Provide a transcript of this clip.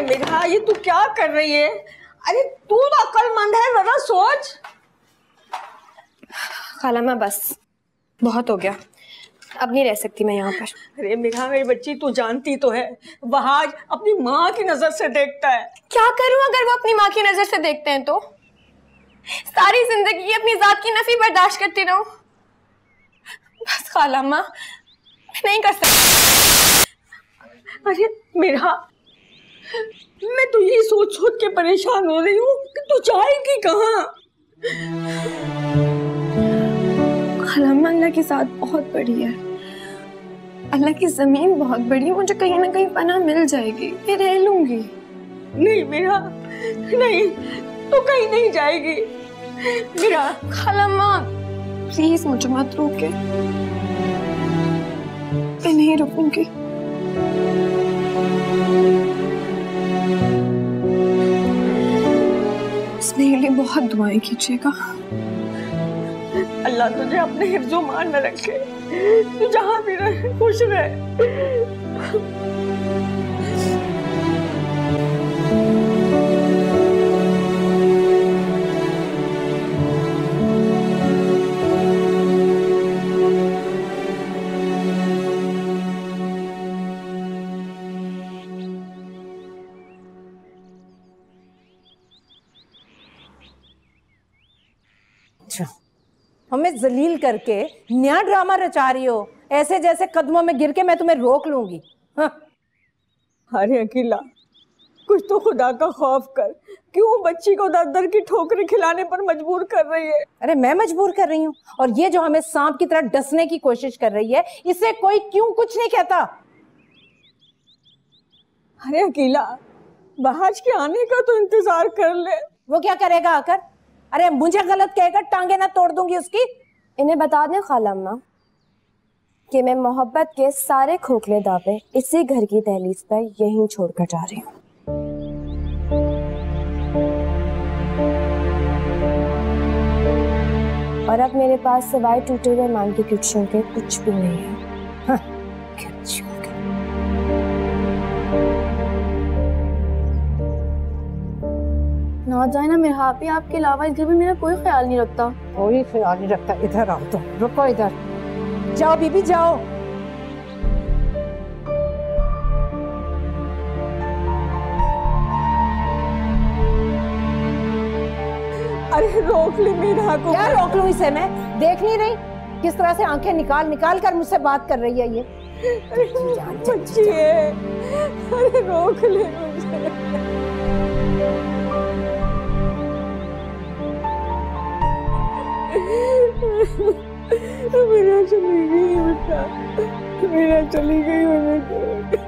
क्या कर रही है? अरे तू तो अक्लमंद है जरा सोच। खाला मैं बस। बहुत हो गया। अब नहीं रह सकती मैं यहाँ पर। अरे मेरा मेरी बच्ची तू जानती तो है। वहाज अपनी माँ की नज़र से देखता है। क्या करूँ अगर वो अपनी माँ की नज़र से देखते हैं तो? सारी ज़िंदगी अपनी जात की नफी बर्दाश्त करती रहूँ। बस खाला माँ नहीं कर सकती। अरे मेरा मैं तो ये सोच सोच के परेशान हो रही हूँ कि तू जाएगी कहाँ? अल्लाह की साथ बहुत बड़ी है। अल्लाह की ज़मीन बहुत बड़ी है, मुझे कहीं ना कहीं पना मिल जाएगी मैं रह लूँगी। नहीं मेरा, नहीं, तू कहीं नहीं जाएगी। मेरा, खाला प्लीज़ मुझे मत रोके। मैं नहीं रुकूँगी। मेरे लिए बहुत दुआएँ कीजिएगा। अल्लाह तुझे अपने हिफ्जो मान में रखे, तू जहाँ भी रहे, खुश रहे। अच्छा। हमें जलील करके नया ड्रामा रचा रही हो। ऐसे जैसे कदमों में गिर के मैं तुम्हें रोक लूँगी। हाँ। अरे अकेला कुछ तो खुदा का खौफ कर। क्यों बच्ची को दर दर की ठोकरें खिलाने पर मजबूर कर रही है? अरे मैं मजबूर कर रही हूँ। और ये जो हमें सांप की तरह डसने की कोशिश कर रही है इसे कोई क्यों कुछ नहीं कहता? अरे अकेला बहाज के आने का तो इंतज़ार कर ले। वो क्या करेगा आकर? अरे मुझे गलत कहकर टांगे ना तोड़ दूँगी उसकी। इन्हें बता दें खाला अम्मा, कि मैं मोहब्बत के सारे खोखले दावे इसी घर की दहलीज पर यहीं छोड़कर जा रही हूँ। और अब मेरे पास सिवाय टूटे हुए मान की के कुछ भी नहीं है। किच्चियों ना जाए ना मेरा ही आपके अलावा इस घर में मेरा कोई ख्याल नहीं रखता। कोई ख्याल नहीं रखता इधर आओ तुम रुको इधर। जाओ बीबी जाओ। अरे रोक ले मेरा को। क्या रोक लूँ इसे मैं? देख नहीं रही? किस तरह से आँखें निकाल निकाल कर मुझसे बात कर रही है ये? बच्ची है। अरे रोक ले मुझे। चली गई बेटा मेरा चली गई बेटा